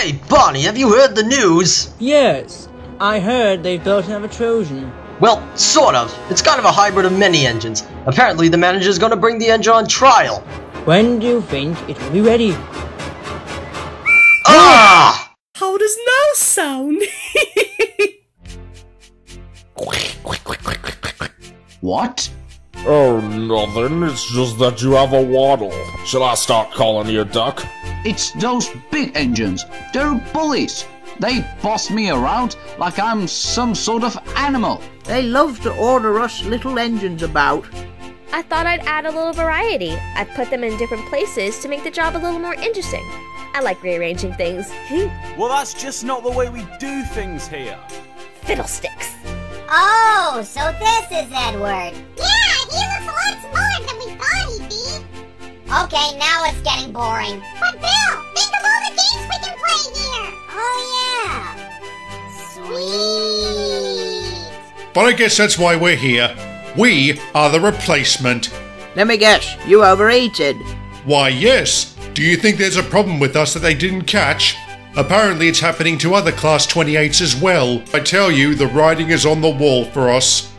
Hey, Barney, have you heard the news? Yes, I heard they built another Trojan. Well, sort of. It's kind of a hybrid of many engines. Apparently, the manager's gonna bring the engine on trial. When do you think it will be ready? Ah! How does now sound? What? Oh, nothing. It's just that you have a waddle. Shall I start calling you a Duck? It's those big engines. They're bullies. They boss me around like I'm some sort of animal. They love to order us little engines about. I thought I'd add a little variety. I'd put them in different places to make the job a little more interesting. I like rearranging things. Well, that's just not the way we do things here. Fiddlesticks. Oh, so this is Edward. Yeah, Okay, now it's getting boring. But Bill, think of all the games we can play here. Oh yeah. Sweet. But I guess that's why we're here. We are the replacement. Let me guess, you overeated. Why, yes. Do you think there's a problem with us that they didn't catch? Apparently, it's happening to other Class 28s as well. I tell you, the writing is on the wall for us.